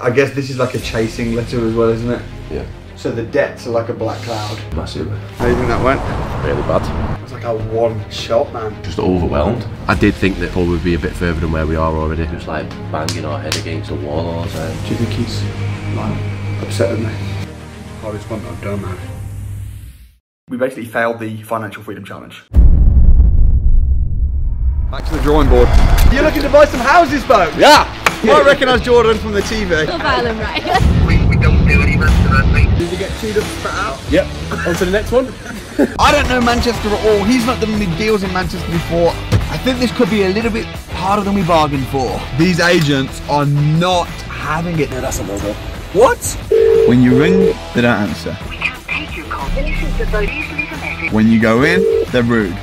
I guess this is like a chasing letter as well, isn't it? Yeah. So the debts are like a black cloud. Massively. How do you think that went? Really bad. It was like a one shot, man. Just overwhelmed. I did think that Paul would be a bit further than where we are already. Just like banging our head against the wall all the time. Do you think he's like upset with me? Oh, Hardest one I've done, man. We basically failed the financial freedom challenge. Back to the drawing board. You're looking to buy some houses, folks? Yeah! I recognise Jordan from the TV. Love Island, right? Did you get chewed up spat out? Yep. On to the next one. I don't know Manchester at all. He's not done any deals in Manchester before. I think this could be a little bit harder than we bargained for. These agents are not having it. Yeah, that's a no-go. What? When you ring, they don't answer. We can't take your call. Listen to the please leave a message. When you go in, they're rude.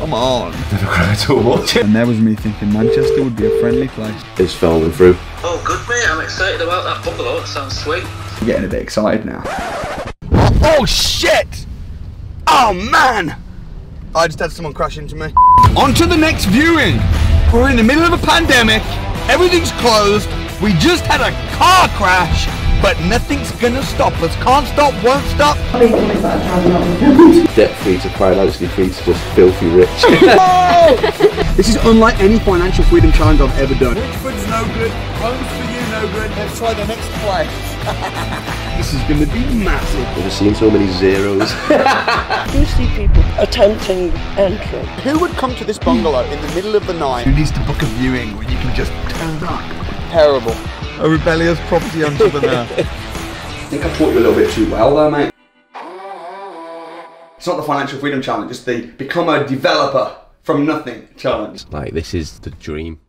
Come on. Never cried so much. And there was me thinking Manchester would be a friendly place. It's falling through. Oh, good mate. I'm excited about that bungalow. It sounds sweet. I'm getting a bit excited now. Oh shit! Oh man! I just had someone crash into me. On to the next viewing. We're in the middle of a pandemic. Everything's closed. We just had a car crash, but nothing's gonna stop us. Can't stop, won't stop. Debt free to financially free to just filthy rich. This is unlike any financial freedom challenge I've ever done. Richford's no good. Homes for you no good. Let's try the next place. this is gonna be massive. Never seen so many zeros. You see people attempting entry. Who would come to this bungalow in the middle of the night who needs to book a viewing when you can just turn up? Terrible. A rebellious property entrepreneur. I think I taught you a little bit too well there, mate. It's not the financial freedom challenge, it's the become a developer from nothing challenge. like, this is the dream.